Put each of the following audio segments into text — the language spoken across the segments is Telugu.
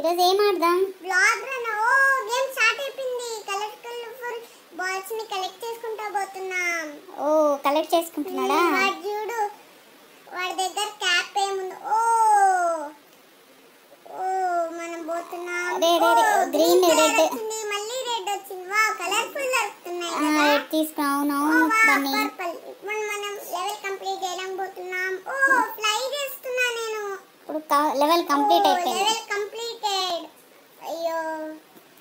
ఈరోజు ఏం ఆడదాం? బ్లాగ్ రన్ ఓ గేమ్ స్టార్ట్ అయిపోయింది. కలర్ కలర్ఫుల్ బాల్స్ని కలెక్ట్ చేసుకుంటా పోతున్నాం. ఓ కలెక్ట్ చేసుకుంటున్నాడా? వాడు చూడు. వాడి దగ్గర క్యాప్ ఏముంది? ఓ ఓ మనం పోతున్నాం. అదే, అదే, red. వచ్చింది. మళ్ళీ రెడ్ వచ్చింది. వావ్ కలర్ఫుల్ దొరుకుతున్నాయి కదా. తీసుకున్నా అవును బన్నీ. పర్పల్ ఇప్పుడు మనం లెవెల్ కంప్లీట్ చేయడం పోతున్నాం ఓ ఫ్లై చేస్తున్నా నేను. ఇప్పుడు లెవెల్ కంప్లీట్ అయిపోయింది లెవెల్ కంప్లీటెడ్ అయ్యో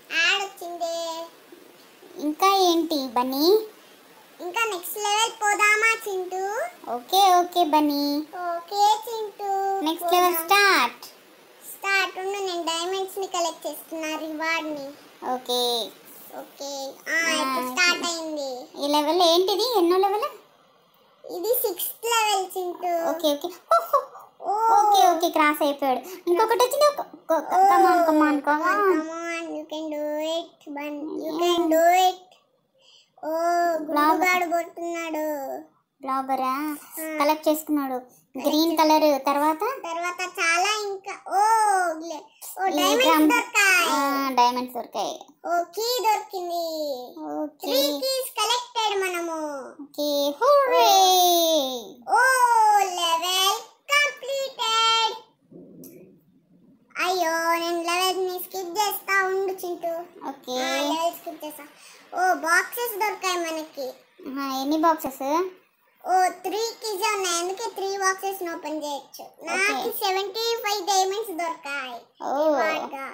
యాడ్ వచ్చింది ఇంకా ఏంటి బన్నీ? ఇంకా నెక్స్ట్ లెవెల్ పోదామా Chintu? Okay okay Bunny. Okay Chintu next level start start ఉండు నేను డైమండ్స్ని కలెక్ట్ చేస్తున్నా రివార్డ్ని. ఓకే. ఓకే. ఆ ఇప్పుడు స్టార్ట్ అయింది. ఈ లెవెల్ ఏంటిది? ఎన్నో లెవెల్ ఇది sixth level Chintu. Okay okay. Okay okay cross అయిపోయాడు. ఇంకొకటి వచ్చింది. Come on come on come on you can do it. Bun, you can do it. ఓ గుడ్డుగాడు పోతున్నాడు బ్లాగరా? కలెక్ట్ చేసుకున్నాడు. గ్రీన్ కలర్ తర్వాత? తర్వాత చాలా ఇంకా ఓ డైమండ్స్ దొరకాయి. ఆ, డైమండ్స్ దొరికాయి. ఓ కీ దొరికింది. ఓకే. త్రీ కీస్ కలెక్టెడ్ మనము. ఓకే హుర్రే ఓ లెవెల్ కంప్లీటెడ్ అయ్యో నేను లెవెల్ని స్కిప్ చేస్తా ఉండు చింటూ ఓకే లెవెల్ స్కిప్ చేస్తా ఓ బాక్సెస్ దొరికాయి మనకి ఆ, ఎన్ని బాక్సెస్ ఓ త్రీ కీస్ ఉన్నాయి అందుకే త్రీ బాక్సెస్ ఓపెన్ చేయొచ్చు నాకు సెవెంటీ ఫైవ్ డైమండ్స్ దొరకాయి ఓ reward గా.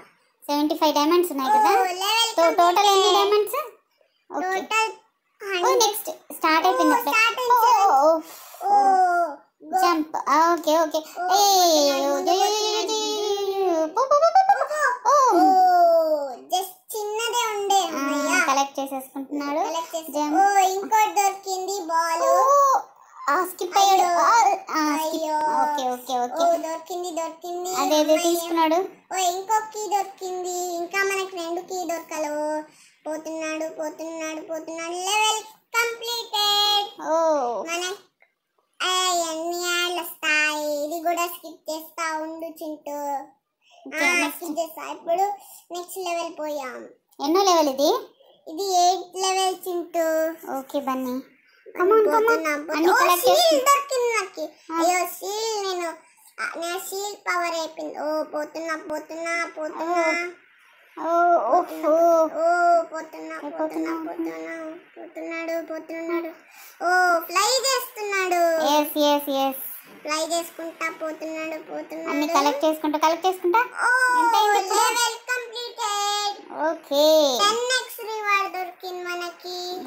సెవెంటీ ఫైవ్ డైమండ్స్ ఉన్నాయి ఓ కదా లెవెల్తో టోటల్ ఎన్ని డైమండ్స్ ఓకే టోటల్ ఓ నెక్స్ట్ స్టార్ట్ అయిపోయింది ఓ, అప్పుడే. start ఓ, అయింది. ఓ, ఓ. ఓ go. జంప్ ఓకే ఓకే ఓ, ఓ జస్ట్ చిన్నదే ఉండే అమ్మయ్య. కలెక్ట్ చేసేసుకుంటున్నాడు. ఇంకోటి దొరికింది బాల్. స్కిప్ అయ్యాడు. ఓకే ఓకే ఓ ఓకే దొరికింది. దొరికింది అదేదో. తీసుకున్నాడు. ఓ ఇంకో కీ దొరికింది. ఇంకా మనకి రెండు కీ దొరకలు. పోతున్నాడు పోతున్నాడు పోతున్నాడు. లెవెల్ కంప్లీటెడ్ ఓ. మన ఎన్ని యాడ్లు వస్తాయి ఇది కూడా స్కిప్ చేస్తా ఉండు చింటూ. స్కిప్ చేస్తా. ఇప్పుడు నెక్స్ట్ లెవెల్ పోయాం. ఎన్నో లెవెల్ ఇది? ఇది eight level Chintu. Okay Bunny come on come on అన్ని. ఓ, కలెక్ట్ చేసి దొరికింది నాకు. అయ్యో షీల్ నేను నా షీల్ పవర్ అయిపోయింది. ఓ పోతున్నా పోతున్నా పోతున్నా. ఓ ఓహో ఓ పోతున్నా పోతున్నా పోతున్నా పోతున్నాడు? పోతున్నాడు ఓ ఫ్లై చేస్తున్నాడు. ఎస్ ఎస్ ఎస్ ఫ్లై చేసుకుంటా పోతున్నాడు అన్ని పోతున్నాడు కలెక్ట్ చేసుకుంటా కలెక్ట్ చేసుకుంటా? ఓ? Level completed okay 10x reward దొరికింది మనకి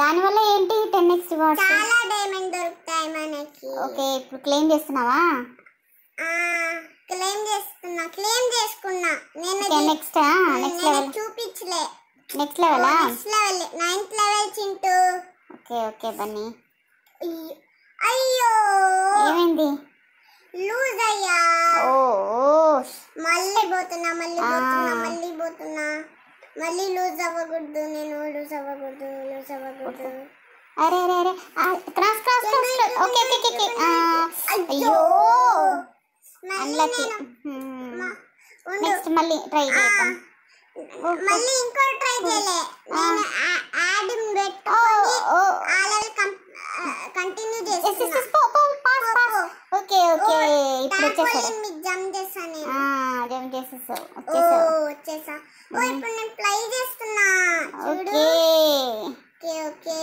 దానివల్ల ఏంటి టెన్ ఎక్స్ రివార్డ్స్? చాలా డైమండ్ దొరుకుతాయి మనకి. ఓకే ఇప్పుడు క్లెయిమ్ చేస్తున్నావా? క్లెయిమ్ చేస్తున్నా క్లెయిమ్ చేసుకున్నా. నేను నెక్స్ట్ నెక్స్ట్ లెవెల్ చూపించలే. Next లెవెలా next level ninth level Chintu. Okay okay Bunny. అయ్యో. ఏమైంది? లూజ్ అయ్యా. ఓ మళ్ళీ పోతున్నా మళ్ళీ. పోతున్నా మళ్ళీ పోతున్నా. మళ్ళీ లూజ్ అవ్వకూడదు నేను లూజ్ అవ్వకూడదు లూజ్ అవ్వకూడదు అరే అరే అరే. Cross cross cross okay okay okay అయ్యో! మళ్ళీ అన్లకి. నెక్స్ట్ మళ్ళీ ట్రై చేద్దాం. మళ్ళీ ఇంకో ట్రై చేయలే. నేను యాడ్ పెట్టుకొని ఓ ఆ level continue pass okay okay. ఇప్పుడు వచ్చేసాడు మీకు జంప్ చేస్తాను నేను చేసేసావు. వచ్చేసా. ఓ ఇప్పుడు నేను ప్లై చేస్తున్నా. ఓకే. Okay okay.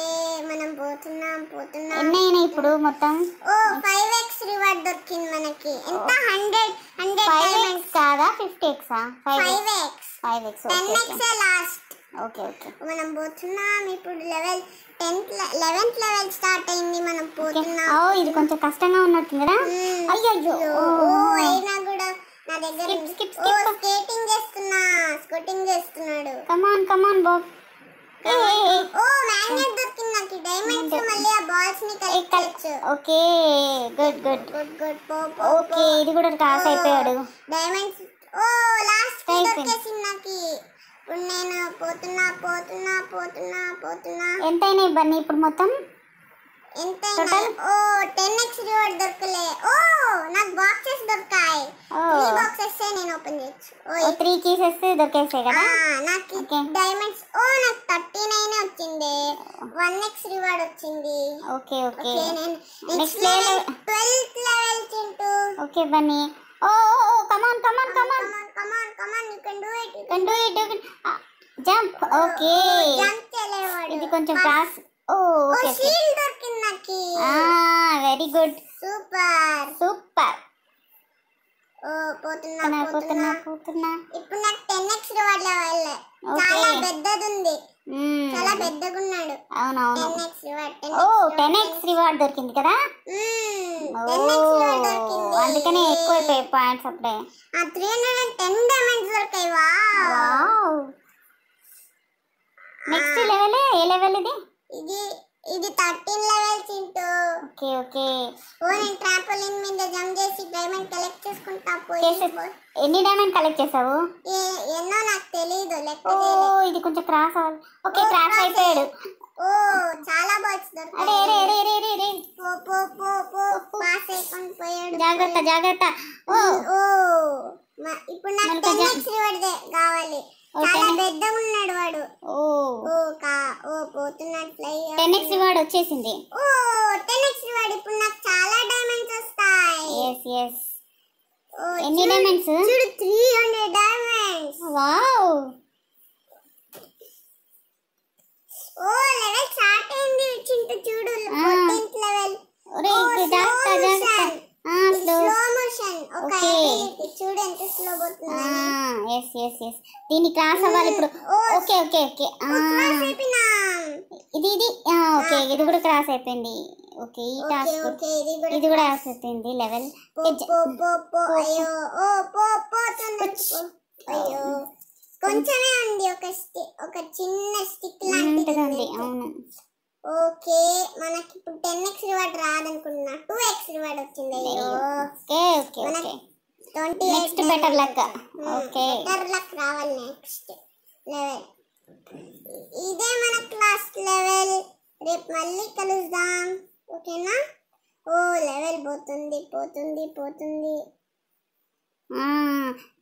మనం పోతున్నాం పోతున్నాం. ఎన్ని అయినాయి ఇప్పుడు మొత్తం? ఓ ఫైవ్ ఎక్స్ రివార్డ్ దొరికింది మనకి. ఎంత? హండ్రెడ్ హండ్రెడ్ ఫైవ్ ఎక్స్ కాదా? Fifty ఎక్సా five x five x ten x last okay okay మనం పోతున్నాం. ఇప్పుడు level tenth eleventh level start అయింది. మనం పోతున్నాం. ఓ ఇది కొంచెం కష్టంగా ఉన్నట్టుంది కదా. అయ్యో ఓ. అయినా నా దగ్గర ఓ skip. స్కేటింగ్ చేస్తున్నా. స్కేటింగ్ చేస్తున్నాడు. Come on come on Bob oh magnet దొరికింది నాకు. డైమండ్స్ మళ్ళీ ఆ బాల్స్ని కలెక్ట్ చేయొచ్చు. Okay good good good good పో ఓకే ఇది కూడా క్రాస్ అయిపోయాడు. డైమండ్స్ ఓ లాస్ట్కి. దొరికేసింది నాకు. ఇప్పుడు నేను పోతున్నా పోతున్నా పోతున్నా పోతున్నా. ఎంత అయినాయి బన్నీ ఇప్పుడు మొత్తం? ఎంత? ఓ టెన్ ఎక్స్ రివార్డ్ దొరకలే. ఓ నాకు బాక్సెస్ దొరికాయి ఓ. త్రీ బాక్సెస్ నేను ఓపెన్ చేయొచ్చు ఓ వేస్తే దొరికేస్తాయి కదా? ఆ, నాకు. డైమండ్స్ ఓ నాకు థర్టీ నైన్ వచ్చింది. వన్ ఎక్స్ రివార్డ్ వచ్చింది. Okay okay. Next. Level twelfth level Chintu. Okay Bunny. Oh come on come on come on come on come on you can do it can do it jump okay. Jump చేయలేవాడు. ఇది కొంచెం క్రాస్ ఓ ఓ ఓకే. షీల్డ్ దొరికింది నాకు. వెరీ గుడ్ సూపర్ ఓ పోతున్నా పోతున్నా పోతున్నా. ఇప్పుడు నాకు టెన్ ఎక్స్ రివార్డ్ లెవెల్. చాలా పెద్దది ఉంది. చాలా పెద్దగా ఉన్నాడు అవునవును. టెన్ ఎక్స్ రివార్డ్ టెన్ ఓ టెన్ ఎక్స్ రివార్డ్ దొరికింది కదా? అందుకనే ఎక్కువ అయిపోయాయి పాయింట్స్ అప్పుడే. ఆ three hundred and ten diamonds దొరికాయి. వావ్ నెక్స్ట్ లెవెల్ ఏ? లెవెల్ ఇది? ఇది ఇది thirteen level Chintu. Okay okay. ఓ నేను ట్రాంపోలిన్ మీద జంప్ చేసి డైమండ్ కలెక్ట్ చేసుకుంటా పోయి ఎన్ని డైమండ్ కలెక్ట్ చేసావు? ఏ- ఎన్నో నాకు తెలీదు లెక్క ఓ. ఇది కొంచెం క్రాస్ అవ్వాలి. ఓకే క్రాస్ అయిపోయాడు. ఓ చాలా బాక్స్ దొరికాయి అరే అరే అరే అరే అరే. పో పో పో పో. పాస్ అయిపోయి పోయాడు జాగ్రత్త జాగ్రత్త. ఓ. ఓ ఇప్పుడు నాకు టెన్ ఎక్స్ రివార్డ్ కావాలి. చాలా 10x. పెద్దగా ఉన్నాడు వాడు. ఓ. ఓ కా ఓ పోతున్నాడు ఫ్లై టెన్ ఎక్స్ రివార్డ్ వచ్చేసింది. ఓ టెన్ ఎక్స్ రివార్డ్ ఇప్పుడు నాకు చాలా డైమండ్స్ వస్తాయి. ఎస్ ఎస్ ఓ, ఎన్ని diamonds? చూడు త్రీ హండ్రెడ్ డైమండ్స్ వావ్. ఓ లెవెల్ స్టార్ట్ అయింది చింటూ చూడు ఆ. ఫోర్టీన్త్ లెవెల్ ఒరే జాగ్రత్త జాగ్రత్త. ఆ స్లో మోషన్ ability. చూడు ఎంత స్లో పోతుంది ఎస్ ఎస్ ఎస్ దీన్ని క్రాస్ అవ్వాలి ఇప్పుడు. ఓకే ఓకే ఓకే ఇది ఇది. ఓకే ఇది కూడా క్రాస్ అయిపోయింది. ఓకే ఈ ఓకే టాస్క్ ఇది కూడా క్రాస్ అయిపోయింది లెవెల్ కొంచెమే ఉంది. ఒక ఒక చిన్న స్టిక్ లాంటిది. అవును. ఓకే. మనకి ఇప్పుడు టెన్ ఎక్స్ రివార్డ్ రాదనుకున్నా. టూ ఎక్స్ రివార్డ్ వచ్చింది. Okay okay okay twenty next better luck okay better luck రావాలి నెక్స్ట్ లెవెల్ ఇదే మన క్లాస్ లెవెల్ రేపు మళ్ళీ కలుద్దాం. ఓకేనా? ఓ లెవెల్ పోతుంది పోతుంది పోతుంది.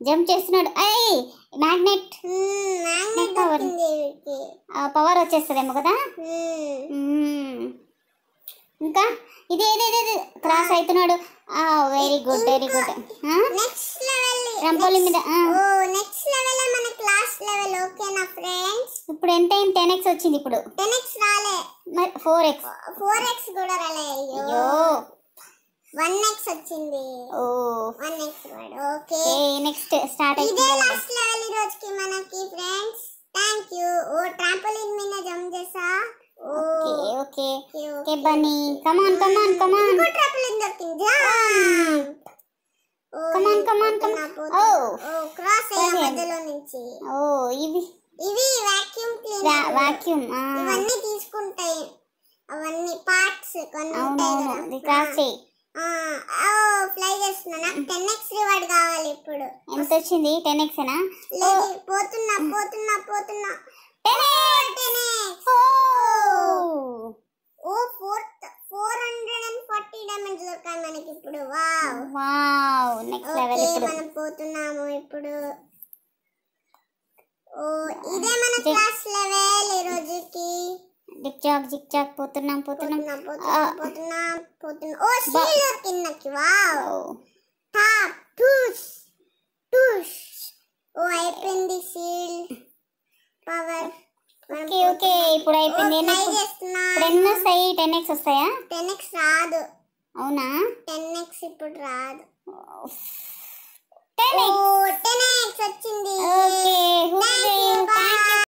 జంప్ చేస్తున్నాడు. అయ్యి మ్యాగ్నెట్ మ్యాగ్నెట్ వీడికి. పవర్ వచ్చేస్తుందేమో కదా? మ్మ్. మ్మ్. ఇంకా ఇది ఇది క్రాస్ అవుతున్నాడు very good very good next level రంపోలి మీద ఓ నెక్స్ట్ లెవెల్ మన క్లాస్ లెవెల్ ఓకేనా ఫ్రెండ్స్ ఇప్పుడు ఎంత అయింది? టెన్ ఎక్స్ వచ్చింది ఇప్పుడు. టెన్ ఎక్స్ రాలే. మరి ఫోర్ ఎక్స్ ఫోర్ ఎక్స్ కూడా రాలే అయ్యో. వన్ ఎక్స్ వచ్చింది. ఓ. One x word okay next start ఇదే లాస్ట్ లెవెల్ ఈ రోజుకి మనకి ఫ్రెండ్స్ థ్యాంక్ యూ ఓ ట్రాంపోలిన్ మీద జంప్ చేసా? Okay okay okay. Bunny come on come on come on trampoline దొరికింది? come- పోతున్నా. Oh. ఓ క్రాస్ అయ్యా Brilliant. మధ్యలో నుంచి. ఓ ఇవి. ఇవి వాక్యూమ్ క్లీనర్ వాక్యూమ్ ఇవన్నీ తీసుకుంటాయి. అవన్నీ పార్ట్స్ కొన్ని ఉంటాయి కదా. క్రాస్ చేయి. ఫ్లై చేస్తున్నా. నాకు టెన్ ఎక్స్ రివార్డ్ కావాలి ఇప్పుడు. ఎంత వచ్చింది? టెన్ ఎక్స్ ఏనా? లేదు పోతున్నా పోతున్నా పోతున్నా. ఓ wow wow next level okay ఇప్పుడు. మనం పోతున్నాము ఇప్పుడు. ఓ ఇదే మన క్లాస్ లెవెల్ ఈ రోజుకి. జిక్ జాక్ జిక్ జాక్ పోతున్నాం పోతున్నాం. పోతున్నా పోతున్నా పోతున్నా పోతున్నా. ఓ షీల్డ్ దొరికింది నాకు వావ్ ఓ, టాప్ టూష్ టూష్ ఓ అయిపోయింది పవర్ ఓకే ఓకే ఇప్పుడు అయిపోయింది. ఎన్ని ఇప్పుడు ఎన్ని వస్తాయి? టెన్ ఎక్స్ వస్తాయా? టెన్ ఎక్స్ రాదు. అవునా? టెన్ ఎక్స్ ఇప్పుడు రాదు. టెన్ ఎక్స్ టెన్ ఎక్స్ వచ్చింది. Okay thank you